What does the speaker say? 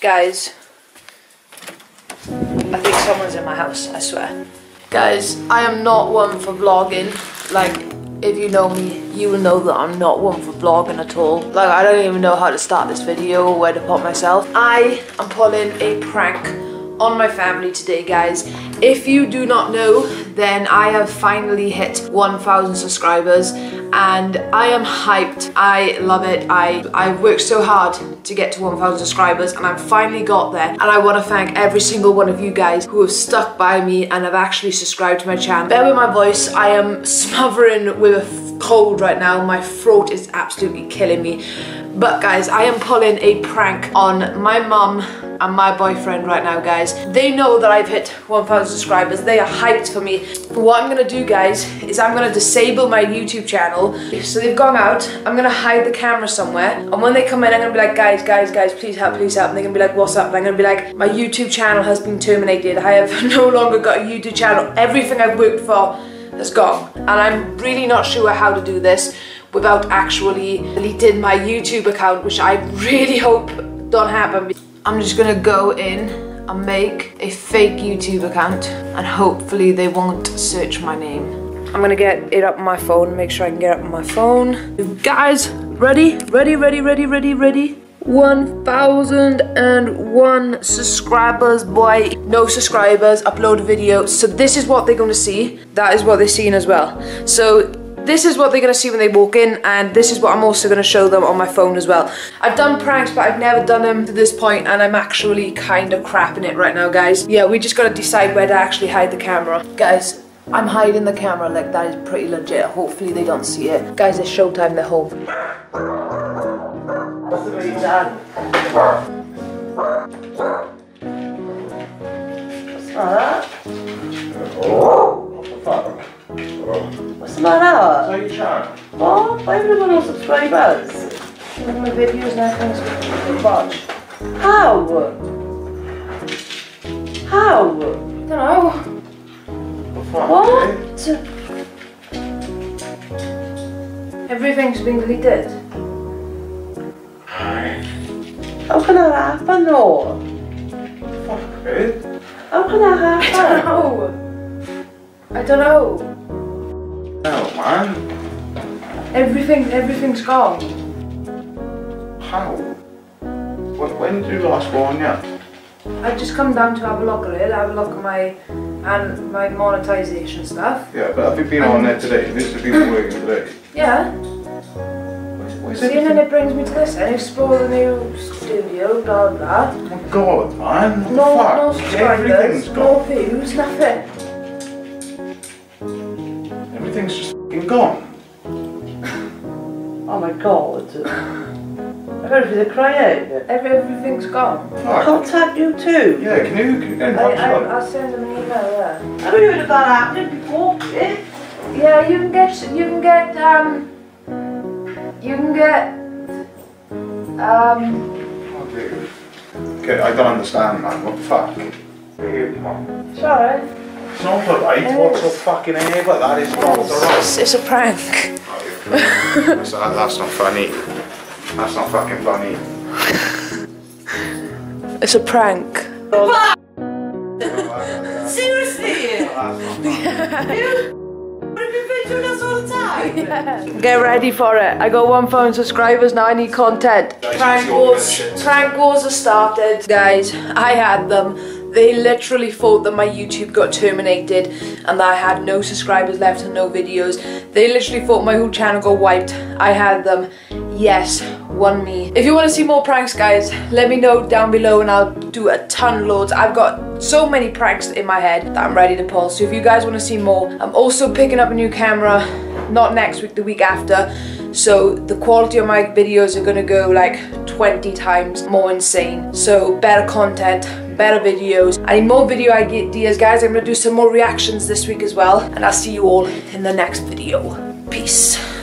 Guys, I think someone's in my house, I swear. Guys, I am not one for vlogging. Like, if you know me, you will know that I'm not one for vlogging at all. Like, I don't even know how to start this video or where to put myself. I am pulling a prank on my family today, guys. If you do not know, then I have finally hit 1,000 subscribers and I am hyped. I love it. I, I've worked so hard to get to 1,000 subscribers and I've finally got there. And I want to thank every single one of you guys who have stuck by me and have actually subscribed to my channel. Bear with my voice. I am smothering with a cold right now. My throat is absolutely killing me. But guys, I am pulling a prank on my mum and my boyfriend right now, guys. They know that I've hit 1,000 subscribers. They are hyped for me. But What I'm gonna do, guys, is I'm gonna disable my YouTube channel. So they've gone out. I'm gonna hide the camera somewhere. And when they come in, I'm gonna be like, guys, guys, guys, please help, please help. And they're gonna be like, what's up? And I'm gonna be like, my YouTube channel has been terminated. I have no longer got a YouTube channel. Everything I've worked for has gone. And I'm really not sure how to do this without actually deleting my YouTube account, which I really hope don't happen. I'm just gonna go in and make a fake YouTube account and hopefully they won't search my name. I'm gonna get it up on my phone, make sure I can get it up on my phone. Guys, ready? Ready, ready, ready, ready, ready? 1001 subscribers, boy. No subscribers, upload a video. So this is what they're gonna see. That is what they're seeing as well. So this is what they're going to see when they walk in and this is what I'm also going to show them on my phone as well. I've done pranks but I've never done them to this point and I'm actually kind of crapping it right now guys. Yeah, we just got to decide where to actually hide the camera. Guys, I'm hiding the camera like that is pretty legit. Hopefully they don't see it. Guys, it's showtime, they're home. Chat? What? Why have no subscribers? Look at my videos and everything's watch. How? How? I don't know. What the? Everything's been deleted. How can that happen though? Fuck, eh? How can that happen? I don't know. I don't know. No, man. Everything, everything's gone. How? When, when did you last go on yet? I've just come down to have a look at it, have a look at my and my monetization stuff. Yeah, but have you been on there today? This has been working today. Yeah. Where's See, and then it brings me to this and explore the new studio, blah blah. Oh my god, man. What No, the fuck? no subscribers, Everything's no gone. views, nothing. Everything's just gone. My god. I got to cry out. Every, everything's gone. Fuck. Contact YouTube. Yeah, can you, can you I, I, I'll send them an email, yeah. Have you heard of that happening before? Yeah, you can get, you can get, um, you can get, um. Okay, I don't understand, man. What the fuck? Weird, man. sorry. It's not alright. What's so fucking here? But that is not alright. It's, it's a prank. that's, that's not funny. That's not fucking funny. It's a prank. Seriously? That's not funny. What have you been doing this all the time? Get ready for it. I got 1,000 subscribers now. I need content. Prank wars. Prank wars are started. Guys, I had them. They literally thought that my YouTube got terminated and that I had no subscribers left and no videos. They literally thought my whole channel got wiped. I had them. Yes, one me. If you want to see more pranks, guys, let me know down below and I'll do a ton loads. I've got so many pranks in my head that I'm ready to pull. So if you guys want to see more, I'm also picking up a new camera, not next week, the week after. So the quality of my videos are gonna go like 20 times more insane. So better content, better videos. I need more video ideas, guys. I'm gonna do some more reactions this week as well. And I'll see you all in the next video. Peace.